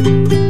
you